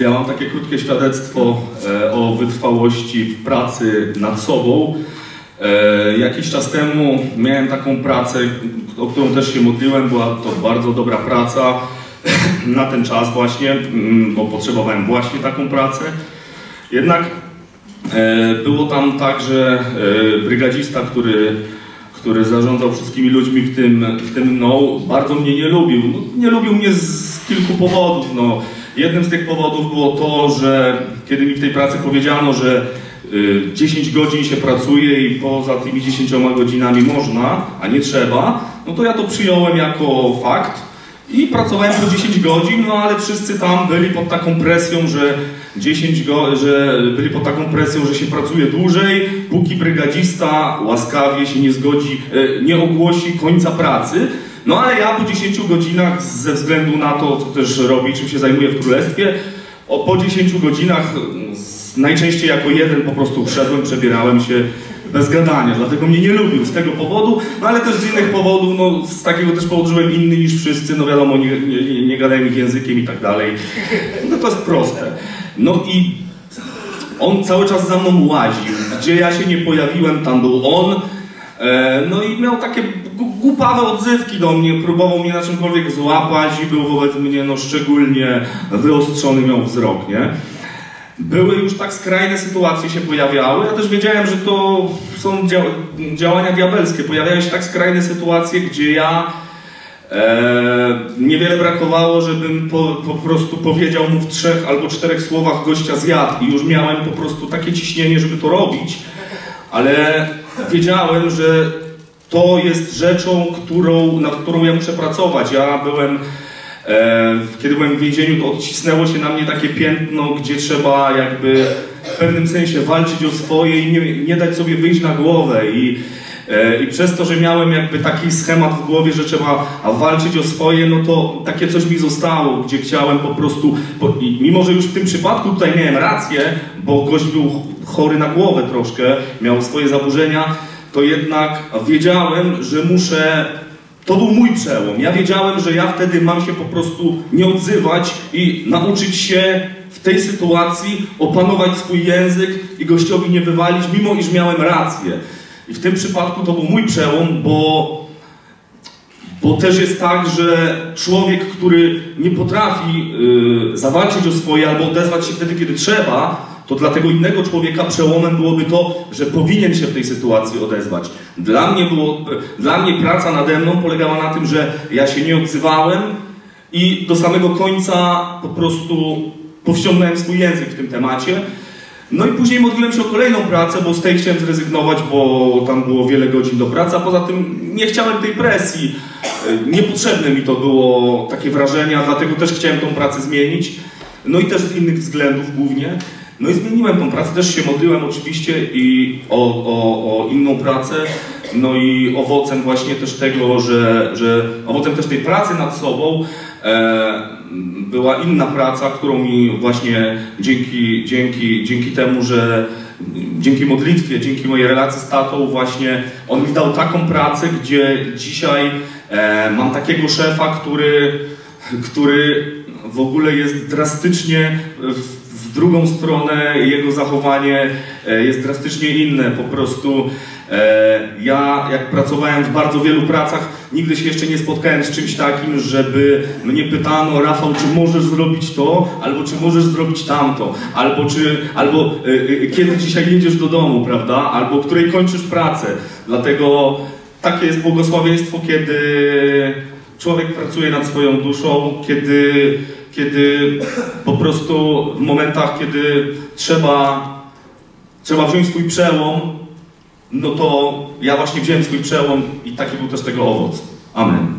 Ja mam takie krótkie świadectwo e, o wytrwałości w pracy nad sobą. E, jakiś czas temu miałem taką pracę, o którą też się modliłem. Była to bardzo dobra praca na ten czas właśnie, mm, bo potrzebowałem właśnie taką pracę. Jednak e, było tam tak, że brygadzista, który, który zarządzał wszystkimi ludźmi w tym, w tym no, bardzo mnie nie lubił. Nie lubił mnie z kilku powodów. No. Jednym z tych powodów było to, że kiedy mi w tej pracy powiedziano, że y, 10 godzin się pracuje i poza tymi 10 godzinami można, a nie trzeba, no to ja to przyjąłem jako fakt i pracowałem po 10 godzin, no ale wszyscy tam byli pod taką presją, że 10 go, że byli pod taką presją, że się pracuje dłużej, póki brygadzista łaskawie się nie zgodzi, e, nie ogłosi końca pracy. No ale ja po 10 godzinach, ze względu na to, co też robi, czym się zajmuję w królestwie, po 10 godzinach z, najczęściej jako jeden po prostu wszedłem, przebierałem się bez gadania, dlatego mnie nie lubił z tego powodu, no ale też z innych powodów, no z takiego też powodu, że byłem inny niż wszyscy, no wiadomo, nie, nie, nie gadałem ich językiem i tak dalej. No to jest proste. No i on cały czas za mną łaził, gdzie ja się nie pojawiłem, tam był on, E, No i miał takie głupawe odzywki do mnie, próbował mnie na czymkolwiek złapać i był wobec mnie no, szczególnie wyostrzony miał wzrok, nie? Były już tak skrajne sytuacje się pojawiały, ja też wiedziałem, że to są dzia działania diabelskie. Pojawiają się tak skrajne sytuacje, gdzie ja e, niewiele brakowało, żebym po, po prostu powiedział mu w trzech albo czterech słowach gościa zjadł i już miałem po prostu takie ciśnienie, żeby to robić, ale wiedziałem, że to jest rzeczą, którą, nad którą ja muszę pracować. Ja byłem, kiedy byłem w więzieniu, to odcisnęło się na mnie takie piętno, gdzie trzeba jakby w pewnym sensie walczyć o swoje i nie, nie dać sobie wyjść na głowę. I, e, I przez to, że miałem jakby taki schemat w głowie, że trzeba walczyć o swoje, no to takie coś mi zostało, gdzie chciałem po prostu, mimo że już w tym przypadku tutaj miałem rację, bo gość był chory na głowę troszkę, miał swoje zaburzenia, to jednak wiedziałem, że muszę. To był mój przełom. Ja wiedziałem, że ja wtedy mam się po prostu nie odzywać i nauczyć się w tej sytuacji opanować swój język i gościowi nie wywalić, mimo iż miałem rację. I w tym przypadku to był mój przełom, bo bo też jest tak, że człowiek, który nie potrafi y, zawalczyć o swoje albo odezwać się wtedy, kiedy trzeba, to dla tego innego człowieka przełomem byłoby to, że powinien się w tej sytuacji odezwać. Dla mnie, było, dla mnie praca nade mną polegała na tym, że ja się nie odzywałem i do samego końca po prostu powściągnąłem swój język w tym temacie. No i później modliłem się o kolejną pracę, bo z tej chciałem zrezygnować, bo tam było wiele godzin do pracy, a poza tym nie chciałem tej presji. Niepotrzebne mi to było takie wrażenia, dlatego też chciałem tą pracę zmienić. No i też z innych względów głównie. No i zmieniłem tą pracę, też się modliłem oczywiście i o, o, o inną pracę. No i owocem właśnie też tego, że, że owocem też tej pracy nad sobą e, była inna praca, którą mi właśnie dzięki, dzięki, dzięki temu, że dzięki modlitwie, dzięki mojej relacji z tatą właśnie on mi dał taką pracę, gdzie dzisiaj e, mam takiego szefa, który, który w ogóle jest drastycznie w, drugą stronę, jego zachowanie e, jest drastycznie inne. Po prostu e, ja, jak pracowałem w bardzo wielu pracach, nigdy się jeszcze nie spotkałem z czymś takim, żeby mnie pytano, Rafał, czy możesz zrobić to, albo czy możesz zrobić tamto, albo czy, albo e, kiedy dzisiaj jedziesz do domu, prawda, albo której kończysz pracę. Dlatego takie jest błogosławieństwo, kiedy człowiek pracuje nad swoją duszą, kiedy, kiedy po prostu w momentach, kiedy trzeba, trzeba wziąć swój przełom, no to ja właśnie wziąłem swój przełom i taki był też tego owoc. Amen.